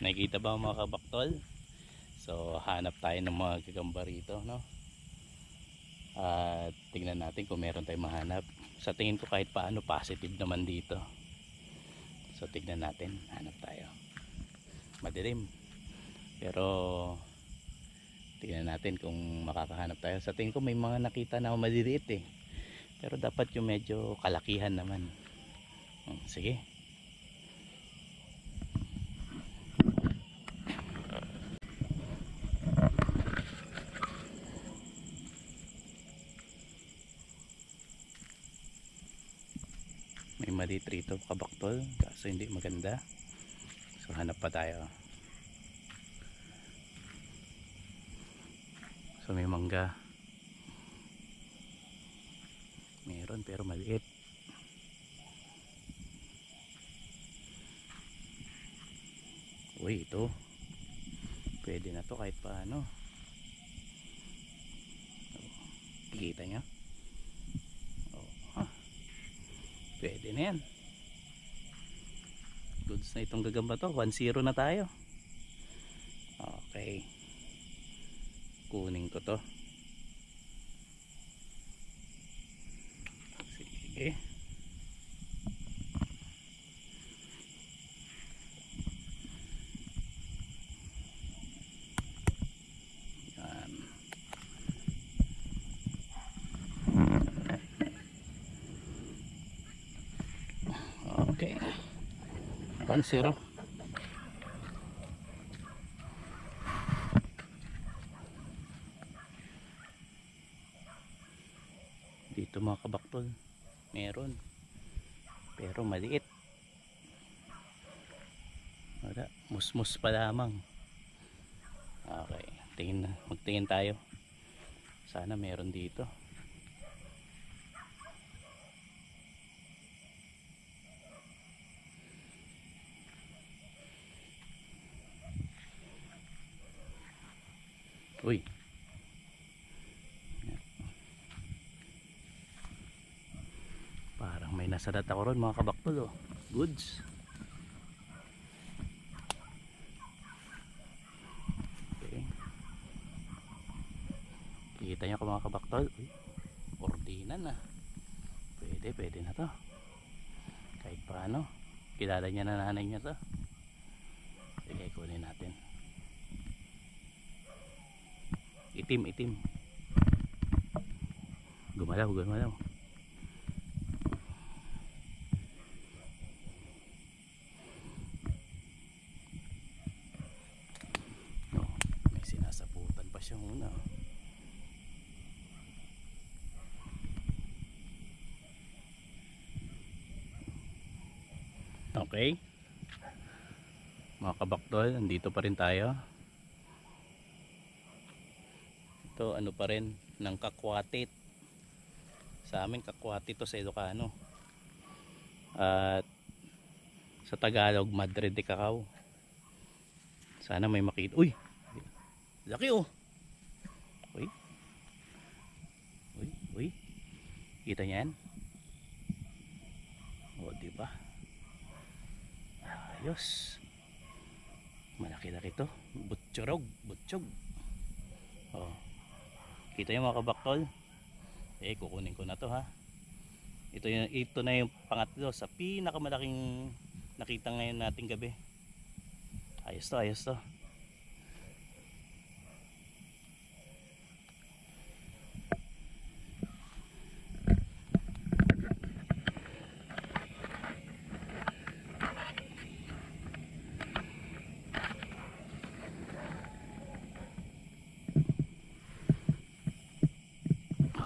Nakikita ba mga kabaktol? So hanap tayo ng mga gagamba rito no? At tingnan natin kung meron tayong mahanap. Sa tingin ko kahit paano positive naman dito. So tignan natin, hanap tayo. Madilim. Pero tingnan natin kung makakahanap tayo. Sa tingin ko may mga nakita na maliliit eh. Pero dapat yung medyo kalakihan naman. Hmm, Sige may maliit rito kabaktol. Kaso hindi maganda. So hanap pa tayo. So may mangga. Meron pero maliit. Uy ito. Pwede na to kahit paano. Kikita nyo oh, ha. Pwede na yan. Goods na itong gagamba to. 1-0 na tayo. Okay. Kunin ko to. Sige yan okay 1-0 dito mga kabaktol meron. Pero maliit. Wala musmus pa lamang. Okay tingin na magtingin tayo. Sana meron dito uy Parang may nasadat ako ron mga kabaktol oh. Goods. Kita nyo ko mga kabaktol. Uy, ordinan na. Pwede, pwede na to. Kahit paano. Kilala niya na nanay niya to. Sige, kunin natin. Itim, itim. Gumalaw, gumalaw. No, may sinasaputan pa siya muna. Okay. Mga kabaktol, nandito pa rin tayo. Ito ano pa rin, ng kakwatit. Sa amin kakwatit to sa Ilocano. At sa Tagalog, Madre de Cacao. Sana may makita. Uy! Laki oh! Uy! Uy! Uy! Kita niyan? O, di ba? Ayos! Malaki-laki to. Butchorog! Butchog! Kita niyo mga kabaktol? Eh, kukunin ko na to ha. Ito, yung, ito na yung pangatlo sa pinakamalaking nakita ngayon nating gabi. Ayos to, ayos to.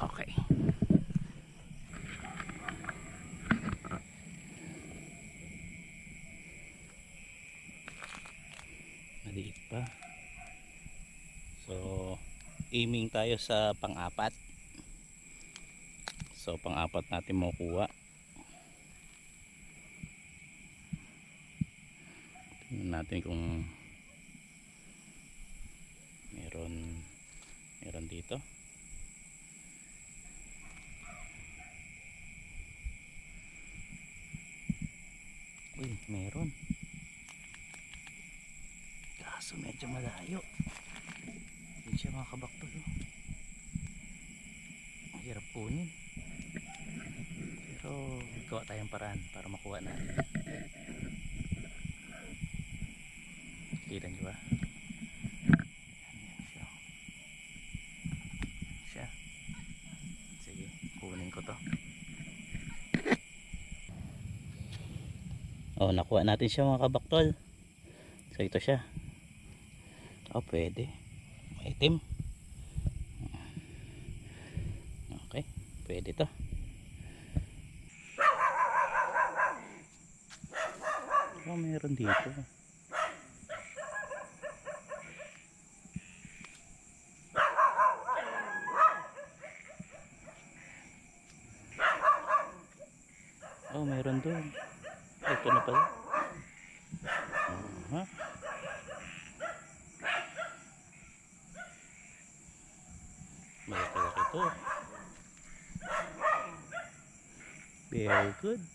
Okay. Maliit pa. So, aiming tayo sa pang-apat. So, pang-apat natin makukuha. Tingnan natin kung meron meron dito. Uy, meron. Kaso medyo malayo. Hindi siya makakabaktol. Oh. Hirap kunin. Pero gawa tayong paraan para makuha natin. Kita niyo ba? Siya. Sige, kunin ko to. Oh, nakuha natin siya mga kabaktol. So ito siya. Oh, pwede. Maitim. Okay, pwede to. Oh, meron dito. Oh, meron doon. Ito na pala. Aha. Malaki-laki Very good.